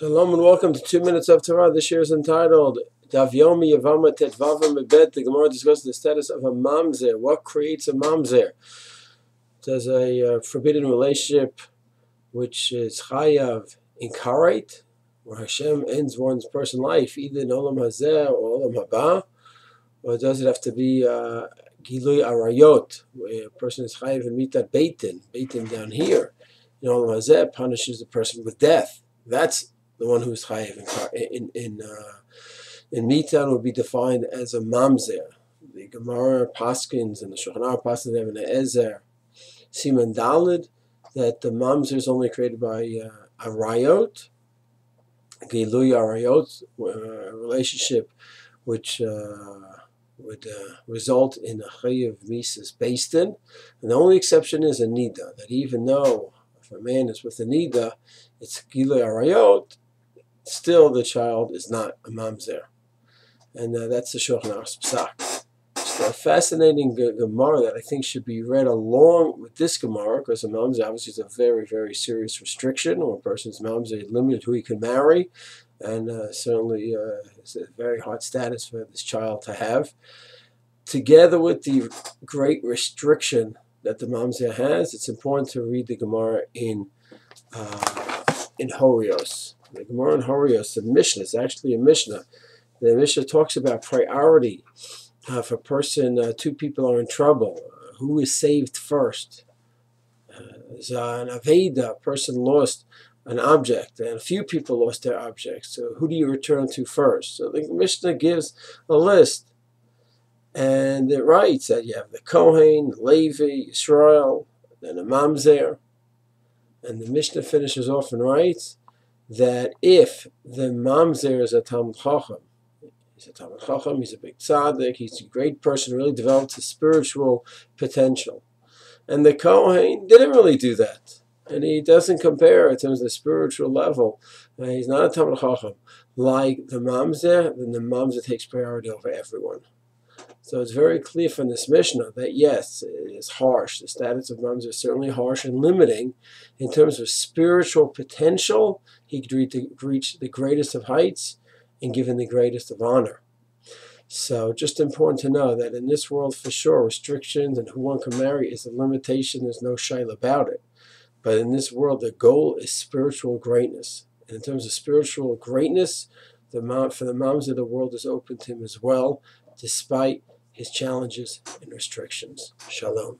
Shalom and welcome to Two Minutes of Torah. This year is entitled Daf Yomi Yevamot Tetvava Mebet. The Gemara discusses the status of a mamzer. What creates a mamzer? There's a uh, forbidden relationship which is chayav inkarate, where Hashem ends one's person's life, either in Olam Hazeh or Olam Haba, or does it have to be uh, Gilui Arayot, where a person is chayav and mitat beit din, beitin down here. In Olam Hazeh punishes the person with death. That's the one who's chayiv in in in, uh, in mitan would be defined as a mamzer. The Gemara Paskins and the Shulchan Paskins Even Haezer Siman Dalet that the mamzer is only created by uh, arayot, Gilui arayot, a relationship which. Uh, would uh, result in a chayiv mises based in, and the only exception is a nida. That even though if a man is with a nida, it's gilui arayot, still the child is not a mamzer. And uh, that's the Shulchan Aruch Psak. It's a fascinating Gemara that I think should be read along with this Gemara, because a mamzer obviously is a very, very serious restriction, or a person's mamzer is limited who he can marry, and uh, certainly uh, it's a very hard status for this child to have. Together with the great restriction that the mamzer has, it's important to read the Gemara in uh, in Horios. The Gemara in Horios, the Mishnah, it's actually a Mishnah. The Mishnah talks about priority. Uh, if a person, uh, two people are in trouble, uh, who is saved first? Uh, an Aveda, a person lost an object, and a few people lost their objects. So who do you return to first? So the Mishnah gives a list, and it writes that you have the Kohen, the Levi, Israel, then a Mamzer, and the Mishnah finishes off and writes that if the mamzer is a Talmud Chacham, he's a Talmud Chacham, he's a big tzaddik, he's a great person, really developed his spiritual potential. And the Kohen didn't really do that. And he doesn't compare in terms of the spiritual level. Uh, he's not a Talmud Chacham. Like the Mamzer, then the Mamzer takes priority over everyone. So it's very clear from this Mishnah that yes, it is harsh. The status of Mamzer is certainly harsh and limiting in terms of spiritual potential. He could reach the greatest of heights and given the greatest of honor. So just important to know that in this world, for sure, restrictions and who one can marry is a limitation. There's no shayla about it. But in this world, the goal is spiritual greatness. And in terms of spiritual greatness, the for the mamzer, the world is open to him as well, despite his challenges and restrictions. Shalom.